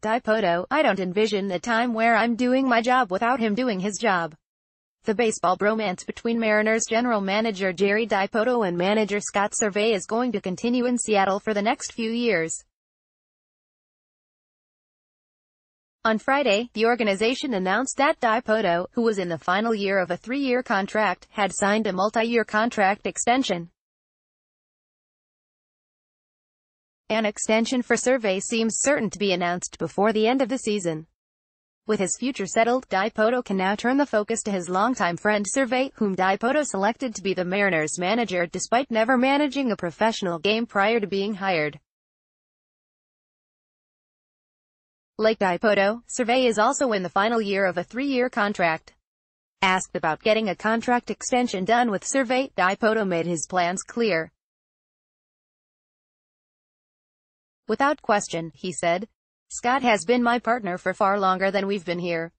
Dipoto, I don't envision a time where I'm doing my job without him doing his job. The baseball bromance between Mariners general manager Jerry Dipoto and manager Scott Servais is going to continue in Seattle for the next few years. On Friday, the organization announced that Dipoto, who was in the final year of a three-year contract, had signed a multi-year contract extension. An extension for Servais seems certain to be announced before the end of the season. With his future settled, Dipoto can now turn the focus to his longtime friend Servais, whom Dipoto selected to be the Mariners manager despite never managing a professional game prior to being hired. Like Dipoto, Servais is also in the final year of a three-year contract. Asked about getting a contract extension done with Servais, Dipoto made his plans clear. Without question, he said. Scott has been my partner for far longer than we've been here.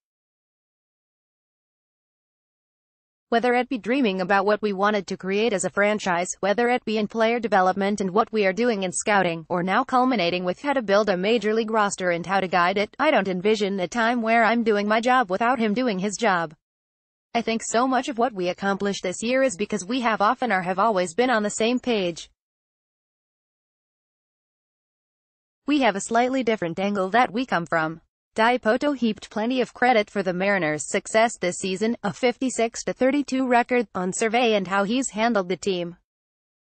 Whether it be dreaming about what we wanted to create as a franchise, whether it be in player development and what we are doing in scouting, or now culminating with how to build a major league roster and how to guide it, I don't envision a time where I'm doing my job without him doing his job. I think so much of what we accomplished this year is because we have often or have always been on the same page. We have a slightly different angle that we come from. Dipoto heaped plenty of credit for the Mariners' success this season, a 56-32 record, on Servais and how he's handled the team.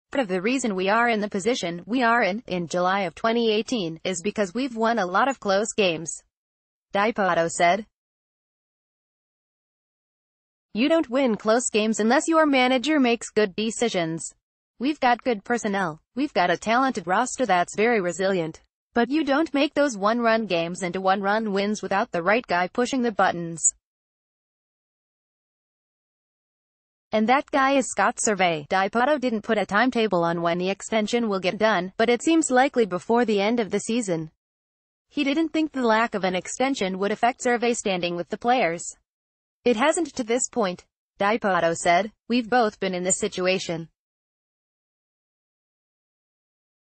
Part of the reason we are in the position we are in, in July of 2018, is because we've won a lot of close games. Dipoto said. You don't win close games unless your manager makes good decisions. We've got good personnel. We've got a talented roster that's very resilient. But you don't make those one-run games into one-run wins without the right guy pushing the buttons. And that guy is Scott Servais. Dipoto didn't put a timetable on when the extension will get done, but it seems likely before the end of the season. He didn't think the lack of an extension would affect Servais standing with the players. It hasn't to this point. Dipoto said, we've both been in this situation.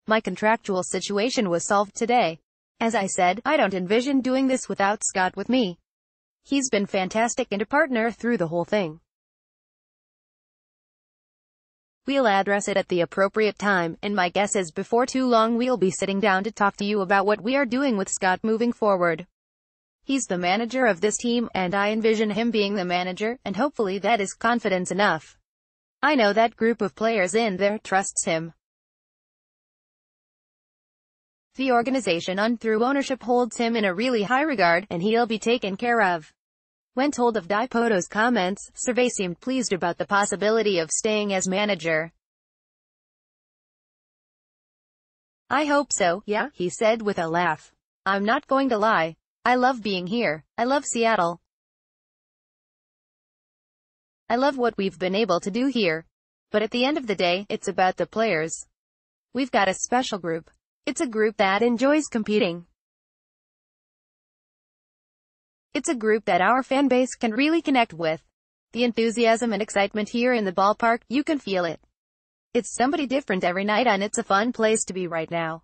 My contractual situation was solved today. As I said, I don't envision doing this without Scott with me. He's been fantastic and a partner through the whole thing. We'll address it at the appropriate time, and my guess is before too long we'll be sitting down to talk to you about what we are doing with Scott moving forward. He's the manager of this team, and I envision him being the manager, and hopefully that is confidence enough. I know that group of players in there trusts him. The organization on through ownership holds him in a really high regard, and he'll be taken care of. When told of Dipoto's comments, Servais seemed pleased about the possibility of staying as manager. I hope so, yeah, he said with a laugh. I'm not going to lie. I love being here. I love Seattle. I love what we've been able to do here. But at the end of the day, it's about the players. We've got a special group. It's a group that enjoys competing. It's a group that our fan base can really connect with. The enthusiasm and excitement here in the ballpark, you can feel it. It's somebody different every night and it's a fun place to be right now.